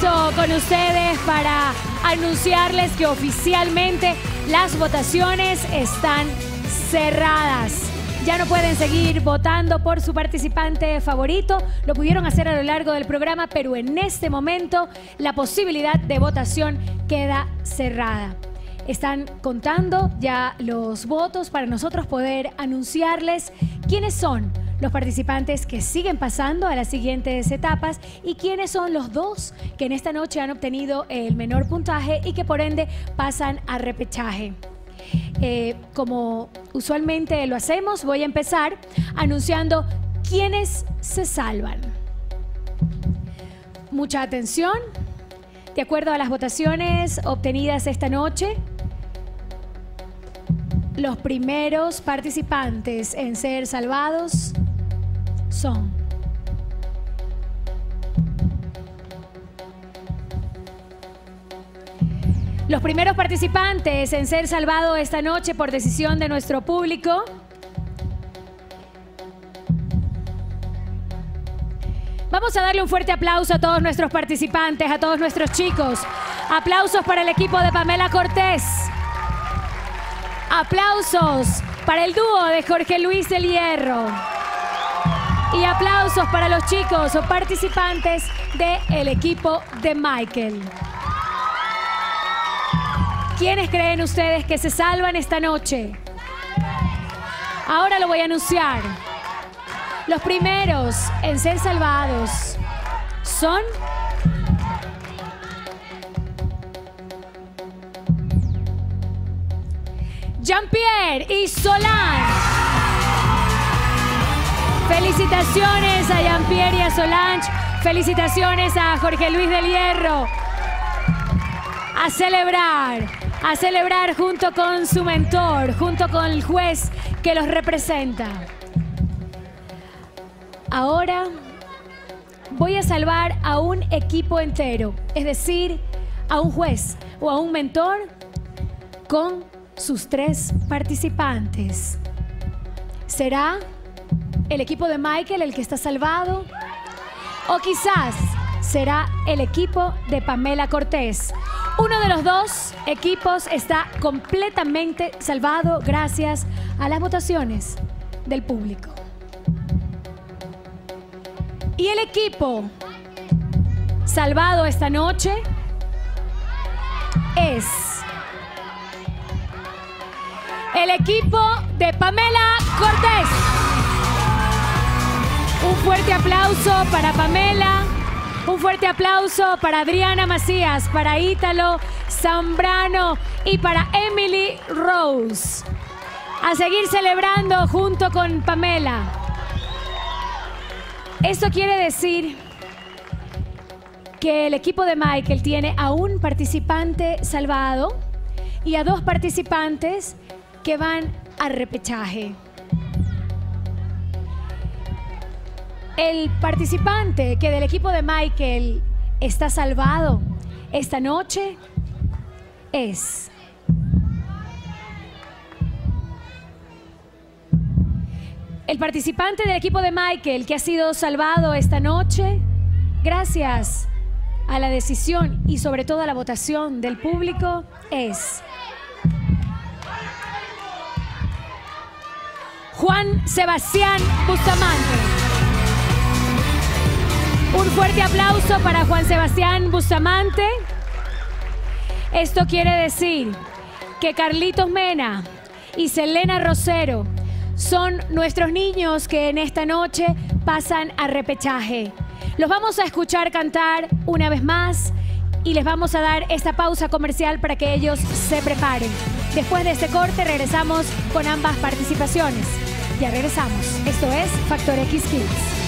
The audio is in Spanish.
con ustedes para anunciarles que oficialmente las votaciones están cerradas. Ya no pueden seguir votando por su participante favorito. Lo pudieron hacer a lo largo del programa, pero en este momento la posibilidad de votación queda cerrada. Están contando ya los votos para nosotros poder anunciarles quiénes son los participantes que siguen pasando a las siguientes etapas y quiénes son los dos que en esta noche han obtenido el menor puntaje y que por ende pasan a repechaje. Eh, como usualmente lo hacemos, voy a empezar anunciando quiénes se salvan. Mucha atención. De acuerdo a las votaciones obtenidas esta noche, los primeros participantes en ser salvados son Los primeros participantes en ser salvados esta noche por decisión de nuestro público. Vamos a darle un fuerte aplauso a todos nuestros participantes, a todos nuestros chicos. Aplausos para el equipo de Pamela Cortés. Aplausos para el dúo de Jorge Luis del Hierro. Y aplausos para los chicos o participantes del equipo de Michael. ¿Quiénes creen ustedes que se salvan esta noche? Ahora lo voy a anunciar. Los primeros en ser salvados son Jean-Pierre y Solange. Felicitaciones a Jean-Pierre y a Solange. Felicitaciones a Jorge Luis del Hierro. A celebrar a celebrar junto con su mentor, junto con el juez que los representa. Ahora voy a salvar a un equipo entero, es decir, a un juez o a un mentor con sus tres participantes. ¿Será el equipo de Michael el que está salvado? ¿O quizás será el equipo de Pamela Cortés? Uno de los dos equipos está completamente salvado gracias a las votaciones del público. Y el equipo salvado esta noche es el equipo de Pamela Cortés. Un fuerte aplauso para Pamela. Un fuerte aplauso para Adriana Macías, para Ítalo Zambrano y para Emily Rose. A seguir celebrando junto con Pamela. Esto quiere decir que el equipo de Michael tiene a un participante salvado y a dos participantes que van a repechaje. El participante que del equipo de Michael está salvado esta noche es el participante del equipo de Michael que ha sido salvado esta noche gracias a la decisión y sobre todo a la votación del público es Juan Sebastián Bustamante. Un fuerte aplauso para Juan Sebastián Bustamante. Esto quiere decir que Carlitos Mena y Selena Rosero son nuestros niños que en esta noche pasan a repechaje. Los vamos a escuchar cantar una vez más y les vamos a dar esta pausa comercial para que ellos se preparen. Después de este corte regresamos con ambas participaciones. Ya regresamos. Esto es Factor X Kids.